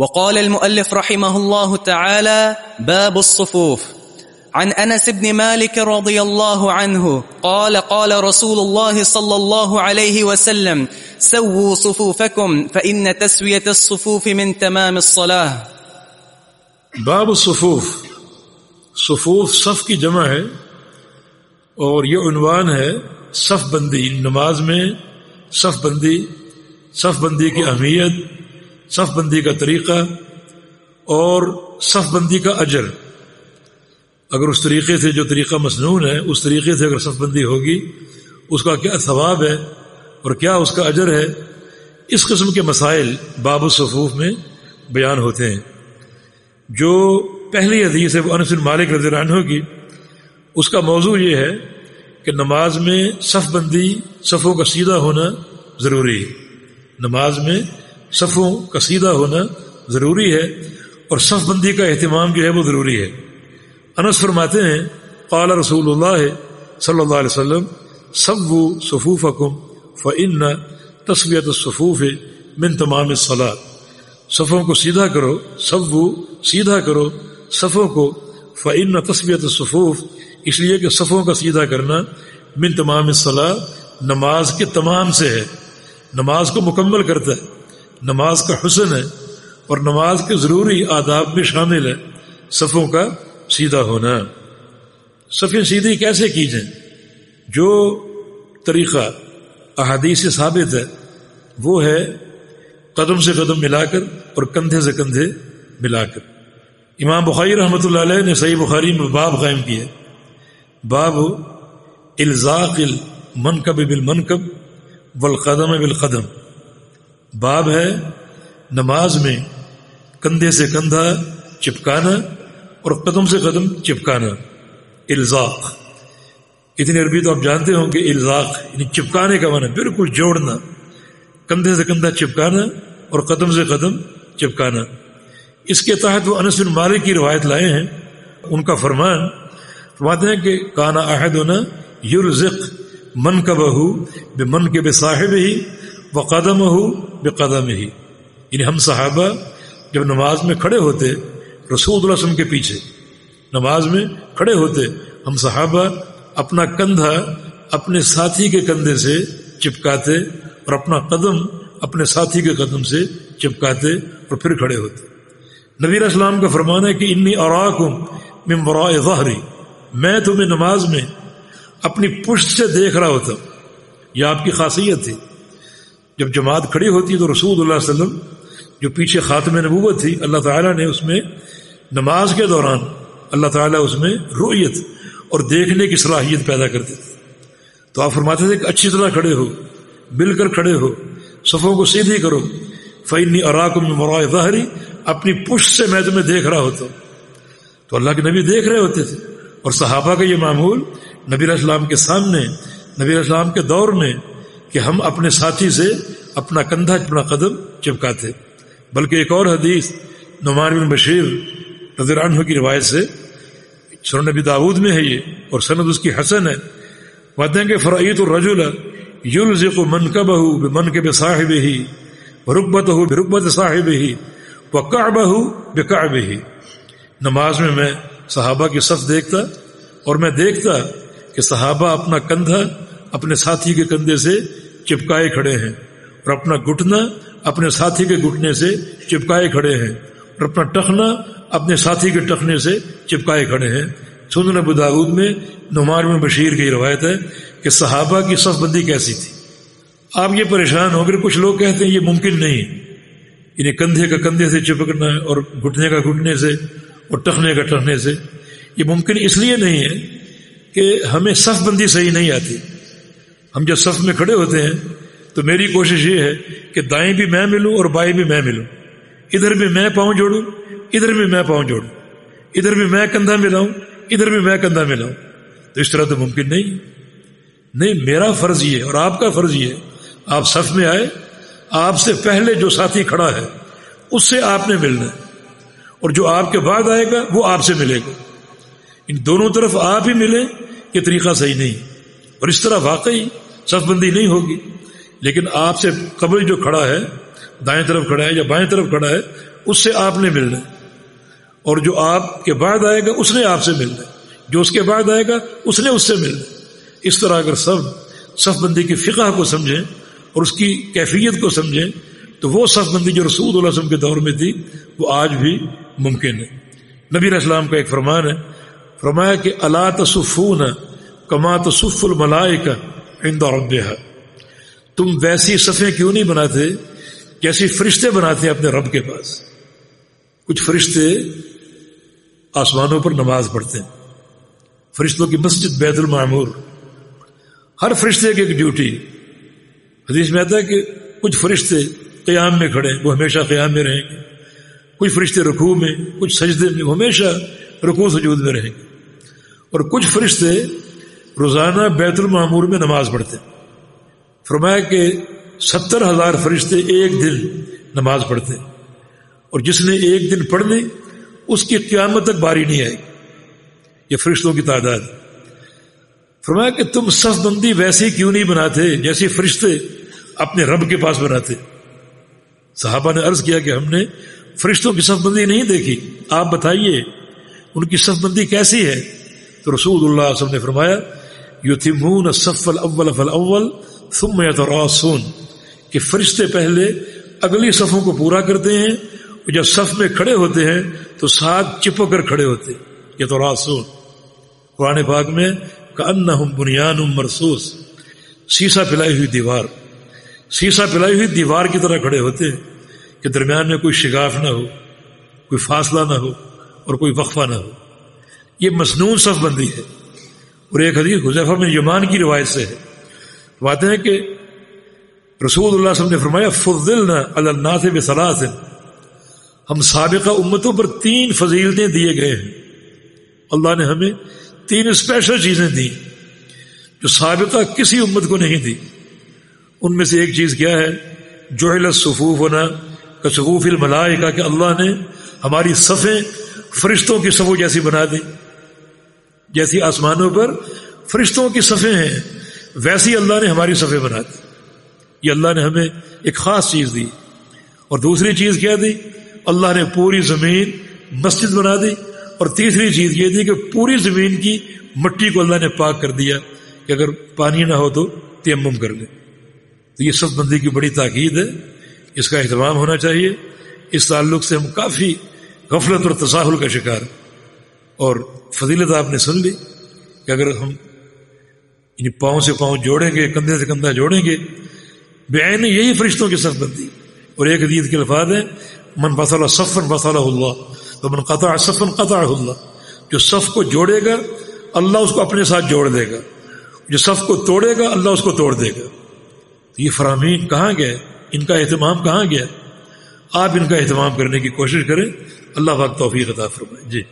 وقال المؤلف رحمه الله تعالى باب الصفوف. عن أنس بن مالك رضي الله عنه قال قال رسول الله صلى الله عليه وسلم سووا صفوفكم فإن تسوية الصفوف من تمام الصلاة. باب الصفوف. صفوف صف کی جمع ہے اور یہ عنوان ہے صف بندی نماز میں صف بندی صف بندی کی اہمیت صف بندی کا طریقہ اور صف بندی کا اجر۔ اگر اس طریقے سے جو طریقہ مصنون ہے، اس طریقے سے اگر صف بندی ہوگی، اس کا کیا ثواب ہے اور کیا اس کا اجر ہے؟ اس قسم کے مسائل باب الصفوف میں بیان ہوتے ہیں۔ جو پہلی حدیث ہے، وہ انس مالک رضی اللہ عنہ کی، اس کا موضوع یہ ہے کہ نماز میں صف بندی صفوں کا سیدھا ہونا ضروری ہے۔ نماز میں صفوں کا سیدھا ہونا ضروری ہے اور صف بندی کا اہتمام جو ہے وہ ضروری ہے۔ انس فرماتے ہیں، قال رسول اللہ صلی اللہ علیہ وسلم سب و صفوف حکم فن تصویت الصفوف من تمام صلاح صفوں کو سیدھا کرو سب و سیدھا کرو صفوں کو فعن تصویت الصفوف، اس لیے کہ صفوں کا سیدھا کرنا من تمام صلاح نماز کے تمام سے ہے۔ نماز کو مکمل کرتا ہے۔ نماز کا حسن ہے اور نماز کے ضروری آداب میں شامل ہے صفوں کا سیدھا ہونا۔ صفیں سیدھی کیسے کی جائیں؟ جو طریقہ احادیث سے ثابت ہے، وہ ہے قدم سے قدم ملا کر اور کندھے سے کندھے ملا کر۔ امام بخاری رحمۃ اللہ علیہ نے صحیح بخاری میں باب قائم کیا باب الزاق المنکب بالمنکب والقدم بالقدم۔ باب ہے نماز میں کندھے سے کندھا چپکانا اور قدم سے قدم چپکانا، الزاق۔ اتنی عربی تو آپ جانتے ہوں کہ الزاق یعنی چپکانے کا معنی، بالکل جوڑنا۔ کندھے سے کندھا چپکانا اور قدم سے قدم چپکانا۔ اس کے تحت وہ انس بن مالک کی روایت لائے ہیں۔ ان کا فرمان، فرماتے ہیں کہ کانا عہد ہونا یورزق من کا بہو بے من کے بے صاحب ہی و قدم ہو بے قدم ہی یعنی ہم صحابہ جب نماز میں کھڑے ہوتے رسول اللہ وسلم کے پیچھے، نماز میں کھڑے ہوتے ہم صحابہ اپنا کندھا اپنے ساتھی کے کندھے سے چپکاتے اور اپنا قدم اپنے ساتھی کے قدم سے چپکاتے اور پھر کھڑے ہوتے۔ نبی اسلام کا فرمان ہے کہ انی اراک ہوں میں ظاہری میں تمہیں نماز میں اپنی پشت سے دیکھ رہا ہوتا ہوں۔ یہ آپ کی خاصیت تھی۔ جب جماعت کھڑی ہوتی تو رسول اللہ علیہ وسلم جو پیچھے خاتم نبوت تھی، اللہ تعالیٰ نے اس میں نماز کے دوران اللہ تعالیٰ اس میں رویت اور دیکھنے کی صلاحیت پیدا کرتے تھے۔ تو آپ فرماتے تھے کہ اچھی طرح کھڑے ہو، مل کر کھڑے ہو، صفوں کو سیدھی کرو۔ فعنی اراکم مرائے ظاہری اپنی پشت سے میں تمہیں دیکھ رہا ہوتا ہوں۔ تو اللہ کے نبی دیکھ رہے ہوتے تھے۔ اور صحابہ کا یہ معمول نبی علیہ السلام کے سامنے، نبی علیہ السلام کے دور میں کہ ہم اپنے ساتھی سے اپنا کندھا، اپنا قدم چپکاتے۔ بلکہ ایک اور حدیث نعمان بن بشیر رضی اللہ عنہ کی روایت سے سر نبی داود میں ہے یہ اور سند اس کی حسن ہے۔ کہتے ہیں کہ فرعیت الرجل یلزق منکبہ بمن کے صاحب ہی رکبت ہو برکبت صاحب ہی و کعبہ بکعب ہی نماز میں میں صحابہ کی صف دیکھتا اور میں دیکھتا کہ صحابہ اپنا کندھا اپنے ساتھی کے کندھے سے چپکائے کھڑے ہیں اور اپنا گھٹنا اپنے ساتھی کے گھٹنے سے چپکائے کھڑے ہیں اور اپنا ٹخنا اپنے ساتھی کے ٹخنے سے چپکائے کھڑے ہیں۔ سندر ابو داود میں نعمان میں بشیر کی روایت ہے کہ صحابہ کی صف بندی کیسی تھی۔ آپ یہ پریشان ہو گئے کچھ لوگ کہتے ہیں یہ ممکن نہیں انہیں یعنی کندھے کا کندھے سے چپکنا ہے اور گھٹنے کا گھٹنے سے اور ٹخنے کا ٹخنے سے یہ ممکن اس لیے نہیں ہے کہ ہمیں صف بندی صحیح نہیں آتی۔ ہم جب صف میں کھڑے ہوتے ہیں تو میری کوشش یہ ہے کہ دائیں بھی میں ملوں اور بائیں بھی میں ملوں۔ ادھر بھی میں پاؤں جوڑوں، ادھر بھی میں پاؤں جوڑوں۔ ادھر بھی میں کندھا ملاؤں، ادھر بھی میں کندھا ملاؤں۔ تو اس طرح تو ممکن نہیں۔ نہیں، میرا فرض یہ اور آپ کا فرض یہ آپ صف میں آئے، آپ سے پہلے جو ساتھی کھڑا ہے، اس سے آپ نے ملنا ہے۔ اور جو آپ کے بعد آئے گا، وہ آپ سے ملے گا۔ ان دونوں طرف آپ ہی ملیں، یہ طریقہ صحیح نہیں۔ اور اس طرح واقعی صف بندی نہیں ہوگی۔ لیکن آپ سے قبل جو کھڑا ہے، دائیں طرف کھڑا ہے یا بائیں طرف کھڑا ہے، اس سے آپ نے ملنا ہے۔ اور جو آپ کے بعد آئے گا، اس نے آپ سے ملنا ہے۔ جو اس کے بعد آئے گا، اس نے اس سے ملنا ہے۔ اس طرح اگر سب صف بندی کی فقہ کو سمجھیں اور اس کی کیفیت کو سمجھیں، تو وہ صف بندی جو رسول اللہ وسلم کے دور میں تھی، وہ آج بھی ممکن ہے۔ نبی اسلام کا ایک فرمان ہے، فرمایا کہ اللہ تصفون کما تصف الملائے کا رب تم ویسی صفیں کیوں نہیں بناتے جیسی فرشتے بناتے ہیں اپنے رب کے پاس؟ کچھ فرشتے آسمانوں پر نماز پڑھتے ہیں۔ فرشتوں کی مسجد بیت المعمور۔ ہر فرشتے کی ایک ڈیوٹی۔ حدیث میں آتا ہے کہ کچھ فرشتے قیام میں کھڑے وہ ہمیشہ قیام میں رہیں گے۔ کچھ فرشتے رکوع میں، کچھ سجدے میں، وہ ہمیشہ رکوع سجود میں رہیں گے۔ اور کچھ فرشتے روزانہ بیت المعمور میں نماز پڑھتے ہیں۔ فرمایا کہ ستر ہزار فرشتے ایک دن نماز پڑھتے ہیں۔ اور جس نے ایک دن پڑھ لی، اس کی قیامت تک باری نہیں آئے گی۔ یہ فرشتوں کی تعداد فرمایا کہ تم صف بندی ویسی کیوں نہیں بناتے جیسے فرشتے اپنے رب کے پاس بناتے۔ صحابہ نے عرض کیا کہ ہم نے فرشتوں کی صف بندی نہیں دیکھی۔ آپ بتائیے، ان کی صف بندی کیسی ہے؟ تو رسول اللہ علیہ وسلم نے فرمایا یو تمون صف الاول فالاول ثم یتراسون کہ فرشتے پہلے اگلی صفوں کو پورا کرتے ہیں، اور جب صف میں کھڑے ہوتے ہیں تو ساتھ چپک کر کھڑے ہوتے یہ تو راسون قرآن پاک میں بنیان مرسوس سیسا پلائی ہوئی دیوار۔ سیسا پلائی ہوئی دیوار کی طرح کھڑے ہوتے کہ درمیان میں کوئی شگاف نہ ہو، کوئی فاصلہ نہ ہو، اور کوئی وقفہ نہ ہو۔ یہ مصنون صف بندی ہے۔ اور ایک حدیث حضیفہ میں یمان کی روایت سے ہے۔ بات ہے کہ رسول اللہ صلی اللہ علیہ وسلم نے فرمایا فضل نہ اللہ بصلاح ہم سابقہ امتوں پر تین فضیلتیں دیے گئے ہیں۔ اللہ نے ہمیں تین اسپیشل چیزیں دی جو سابقہ کسی امت کو نہیں دی۔ ان میں سے ایک چیز کیا ہے؟ جو صفوف ہونا کصوف الملائے کا کہ اللہ نے ہماری صفیں فرشتوں کی صفوں جیسی بنا دی۔ جیسی آسمانوں پر فرشتوں کی صفیں ہیں، ویسی اللہ نے ہماری صفیں بنا دی۔ یہ اللہ نے ہمیں ایک خاص چیز دی۔ اور دوسری چیز کیا دی؟ اللہ نے پوری زمین مسجد بنا دی۔ اور تیسری چیز یہ تھی کہ پوری زمین کی مٹی کو اللہ نے پاک کر دیا کہ اگر پانی نہ ہو تو تیمم کر لے۔ تو یہ سب بندی کی بڑی تاکید ہے۔ اس کا اہتمام ہونا چاہیے۔ اس تعلق سے ہم کافی غفلت اور تصاہل کا شکار ہیں۔ اور فضیلت آپ نے سن لی کہ اگر ہم یعنی پاؤں سے پاؤں جوڑیں گے، کندھے سے کندھا جوڑیں گے، بے یہی فرشتوں کی سب بندی اور ایک حدیث کے الفاظ ہیں، من بسالہ صفن بسالہ اللہ تو من قطع صفن قطع اللہ۔ جو صف کو جوڑے گا، اللہ اس کو اپنے ساتھ جوڑ دے گا۔ جو صف کو توڑے گا، اللہ اس کو توڑ دے گا۔ تو یہ فرامین کہاں گئے؟ ان کا اہتمام کہاں گیا؟ آپ ان کا اہتمام کرنے کی کوشش کریں۔ اللہ پاک توفیق عطا فرمائے۔ جی۔